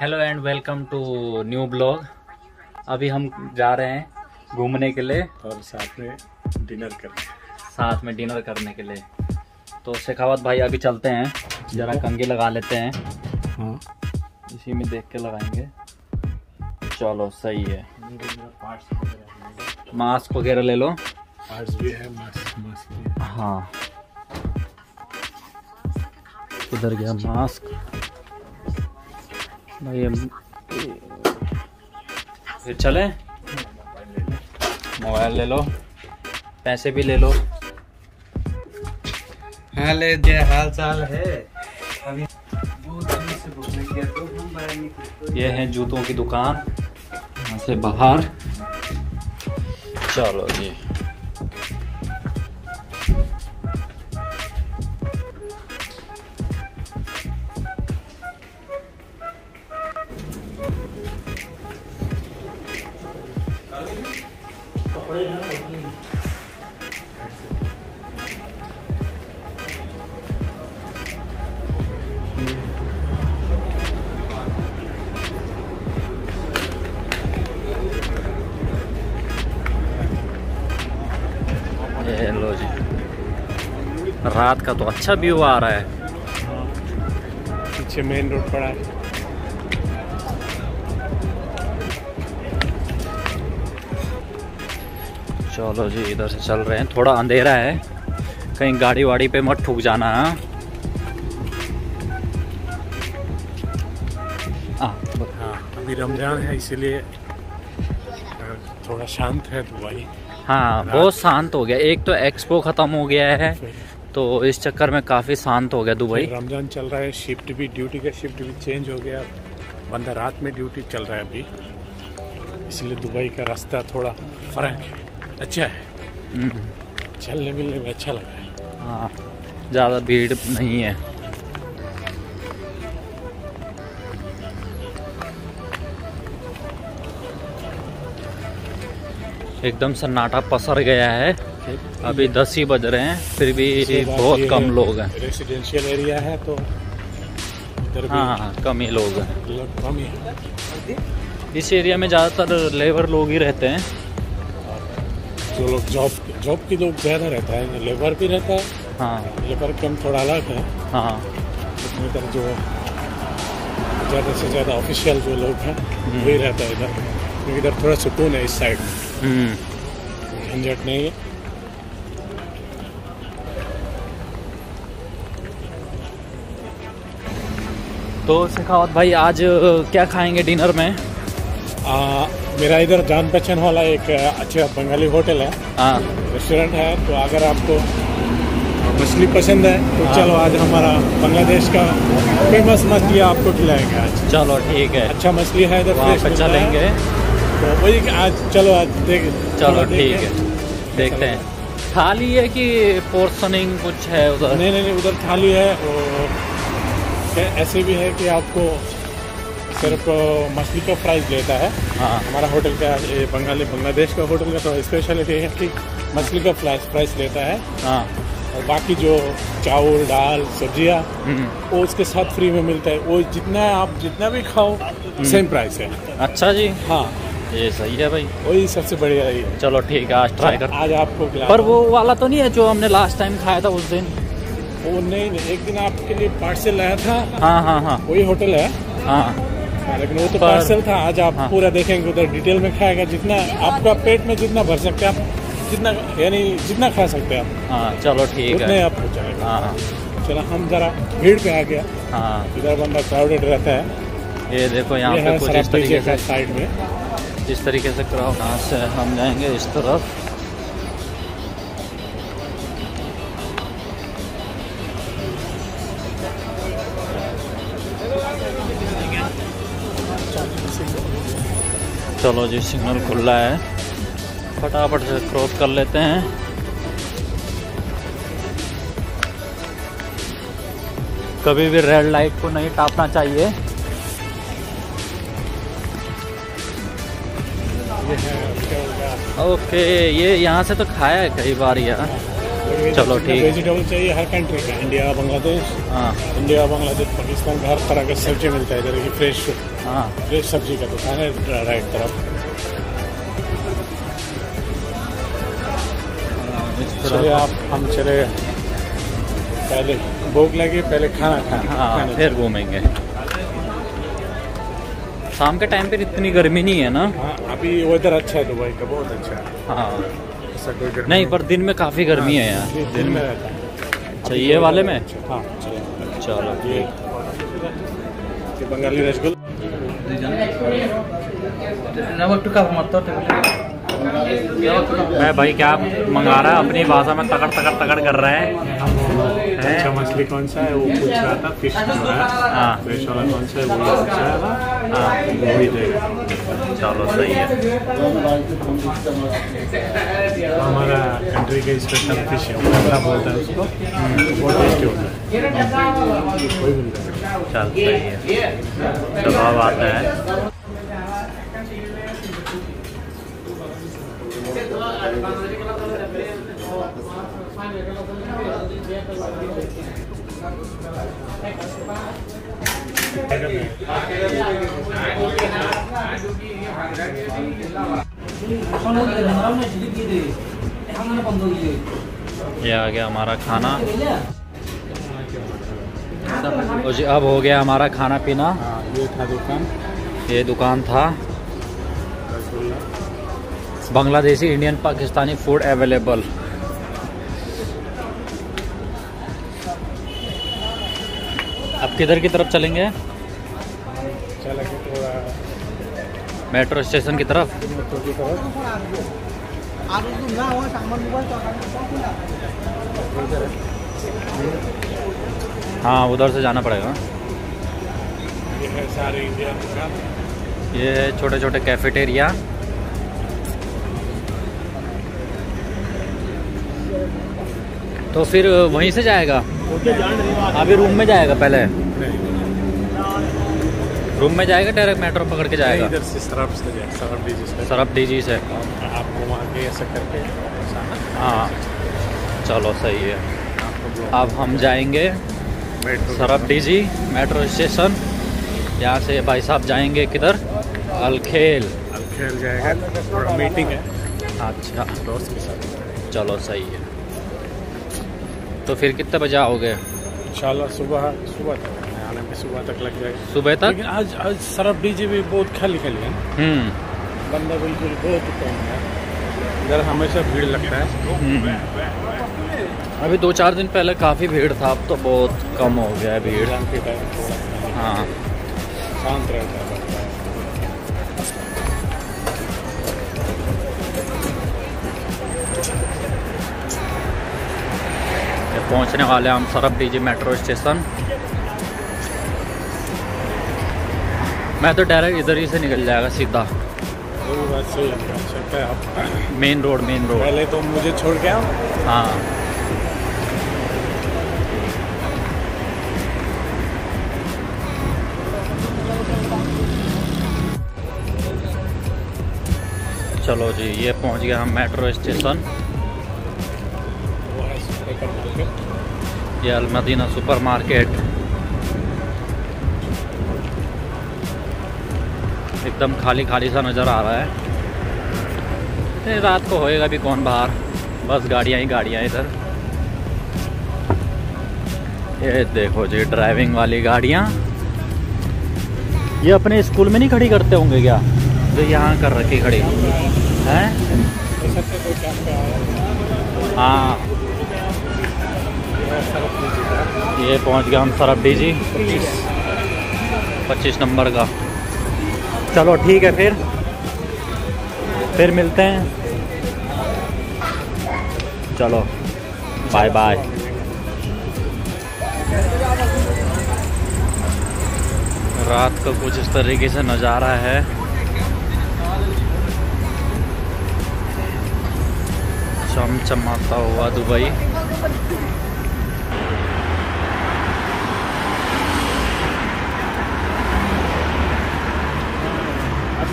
Hello and welcome to new blog अभी हम जा रहे हैं घूमने के लिए। और साथ में डिनर करने। साथ में डिनर करने के लिए। तो शेखावत भाई अभी चलते हैं। जरा कंगी लगा लेते हैं। हाँ। इसी में देख के लगाएँगे। चलो सही है। मास्क वगैरह ले लो। पार्ट्स भी है मास्क मास्क भी है। हाँ। उधर गया? मास्क भाई हम फिर चले? मोबाइल ले लो। पैसे भी ले लो। हाले जे हाल चाल है। अभी तो ये है जूतों की दुकान। यहाँ से बाहर। चलो जी। लो जी। रात का तो अच्छा व्यू आ रहा है। पीछे मेन रोड पड़ा है। चलो जी इधर से चल रहे हैं। थोड़ा अंधेरा है। कहीं गाड़ी वाड़ी पे मत ठुक जाना। हाँ हाँ अभी रमज़ान है इसीलिए थोड़ा शांत है दुबई हाँ बहुत शांत हो गया। एक तो एक्सपो खत्म हो गया है तो इस चक्कर में काफ़ी शांत हो गया दुबई। रमज़ान चल रहा है शिफ्ट भी ड्यूटी का शिफ्ट भी चेंज हो गया। बंदा रात में ड्यूटी चल रहा है अभी। इसलिए दुबई का रास्ता थोड़ा फ़र्क है। अच्छा है। चलने मिलने में अच्छा लग है। हाँ ज़्यादा भीड़ नहीं है। एकदम सन्नाटा पसर गया है। अभी दस ही बज रहे हैं फिर भी बहुत कम लोग हैं। रेसिडेंशियल एरिया है तो इधर हाँ हाँ कम ही लोग हैं। ही है। इस एरिया में ज़्यादातर लेबर लोग ही रहते हैं। जो लोग जॉब जॉब की लोग ज़्यादा रहता है लेबर भी रहता है हाँ। लेबर कम थोड़ा अलग है। हाँ। लेकिन इधर जो ज़्यादा से ज़्यादा ऑफिशियल जो लोग हैं वही रहता है इधर। क्योंकि इधर थोड़ा सुकून है इस साइड में। हम्म। झंझट नहीं है। तो शेखावत भाई आज क्या खाएँगे डिनर में? आ, मेरा इधर जान पहचान वाला एक अच्छा बंगाली होटल है। हाँ। रेस्टोरेंट है तो अगर आपको मछली पसंद है तो चलो आज हमारा बांग्लादेश का फ़ेमस मछली आपको खिलाएँगे आज। चलो ठीक है। अच्छा मछली है इधर अच्छा है। चलेंगे। तो वही आज चलो आज देख चलो ठीक है। देखते हैं। थाली है कि पोर्सनिंग कुछ है उधर? नहीं नहीं नहीं उधर थाली है और ऐसे भी है कि आपको सिर्फ़ मछली का प्राइस लेता है। हाँ हमारा होटल का ये बंगाली बांग्लादेश का होटल का तो स्पेशलिटी है कि मछली का प्राइस प्राइस लेता है। हाँ। और बाकी जो चावल दाल सब्ज़ियाँ हम्म, वो उसके साथ फ्री में मिलता है। वो जितना आप जितना भी खाओ सेम प्राइस है। अच्छा जी। हाँ। ये सही है भाई। वही सबसे बढ़िया है चलो ठीक है आज ट्राई कर। आज आपको पर वो वाला तो नहीं है जो हमने लास्ट टाइम खाया था उस दिन? वो नहीं नहीं एक दिन आपके लिए पार्सल लाया था। हाँ हाँ हाँ। वही होटल है। हाँ। हाँ, लेकिन वो तो पार्सल था आज आप हाँ। पूरा देखेंगे उधर डिटेल में खाएगा जितना आपका पेट में जितना भर सकते हैं आप जितना यानी जितना खा सकते हैं आप। हाँ चलो ठीक उतने है आपको चलेगा हाँ। चलो हम जरा भीड़ पे आ गया हाँ। इधर बंदा क्राउडेड रहता है। ये देखो यहाँ पे कुछ इस तरीके से साइड में। इस तरीके से कराओ यहाँ से हम जाएँगे इस तरफ़। चलो जी सिग्नल खुला है। फटाफट से क्रॉस कर लेते हैं। कभी भी रेड लाइट को नहीं टापना चाहिए। ओके ये यहाँ से तो खाया है कई बार यार। चलो ठीक वेजिटेबल चाहिए हर कंट्री का इंडिया बांग्लादेश हाँ। इंडिया बांग्लादेश पाकिस्तान का हर तरह का सब्ज़ी मिलता है इधर की फ्रेश हाँ। फ्रेश सब्ज़ी का दुकान है राइट तरफ़। इस चले तरह। आप हम चले। पहले भूख लगी पहले खाना खाना हाँ फिर घूमेंगे। शाम के टाइम पे इतनी गर्मी नहीं है ना? हाँ अभी वेदर अच्छा है दुबई का बहुत अच्छा है। हाँ। ऐसा कोई गर्मी नहीं पर दिन में काफ़ी गर्मी है यार। ये दिन में रहता है। अच्छा ये वाले में? हाँ चलो ये बंगाली रसगुल्ला। मैं भाई क्या मंगा रहा है? अपनी भाषा में तकड़ तकड़ तकड़ कर रहे हैं। अच्छा मछली कौन सा है वो पूछ रहा था फ़िश हाँ फ्रेश वाला कौन सा है वो पूछ रहा था हाँ वही देगा चलो सही है हमारा कंट्री का स्पेशल फ़िश है वो क्या बोलता है उसको बहुत टेस्टी होता है कोई जाएगा चल सही है अब आते हैं ये आ गया हमारा खाना। और जी अब हो गया हमारा खाना पीना। ये था दुकान ये दुकान था Bangladeshi Indian Pakistani food available किधर की तरफ़ चलेंगे? मेट्रो स्टेशन की तरफ़? हाँ उधर से जाना पड़ेगा। ये है छोटे छोटे कैफेटेरिया तो फिर वहीं से जाएगा? अभी रूम में जाएगा पहले। रूम में जाएगा डायरेक्ट मेट्रो पकड़ के जाएगा? इधर से सरफ से सरफ डीजी से सरफ डी से आपको वहाँ के ऐसा करके हाँ। चलो सही है। अब हम जाएँगे मेट्रो सरफ डी मेट्रो स्टेशन यहाँ से भाई साहब जाएँगे किधर? अलखेल। अब खेल जाएगा मीटिंग है। अच्छा। दोस्त के साथ। चलो सही है। तो फिर कितने बजे आओगे? इंशाल्लाह सुबह सुबह। आने में सुबह तक लग जाएगा सुबह तक? लेकिन आज आज सरफ डीजी भी बहुत खाली खाली है। हम्म। बंदा बिल्कुल बहुत कम है। इधर हमेशा भीड़ लगता है। हम्म। अभी दो चार दिन पहले काफ़ी भीड़ था अब तो बहुत कम हो गया है भीड़। हाँ। शांत रहता है। पहुँचने वाले हम सरफ डीजी मेट्रो स्टेशन। मैं तो डायरेक्ट इधर ही से निकल जाएगा सीधा। मेन रोड मेन रोड पहले तो मुझे छोड़ के आओ। हाँ। चलो जी ये पहुँच गया हम मेट्रो स्टेशन ये अलमदीना सुपर मार्केट। एकदम खाली खाली सा नज़र आ रहा है। रात को होएगा भी कौन बाहर? बस गाड़ियाँ ही गाड़ियाँ इधर। ये देखो जी ड्राइविंग वाली गाड़ियाँ। ये अपने स्कूल में नहीं खड़ी करते होंगे क्या? जो यहाँ कर रखी खड़ी। हैं? हाँ। ये पहुँच गया हम सरफ डी जी। पच्चीस नंबर का। चलो ठीक है फिर। फिर मिलते हैं। चलो बाय बाय रात का कुछ इस तरीके से नज़ारा है। चमचमाता हुआ दुबई।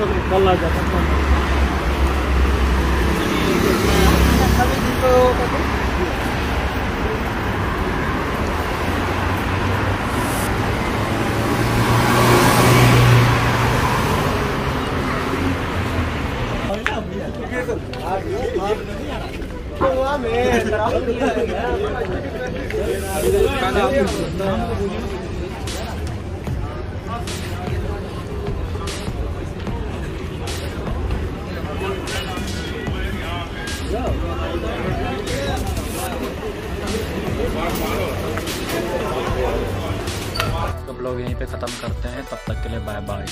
सब लोग यहीं पे ख़त्म करते हैं तब तक के लिए बाय बाय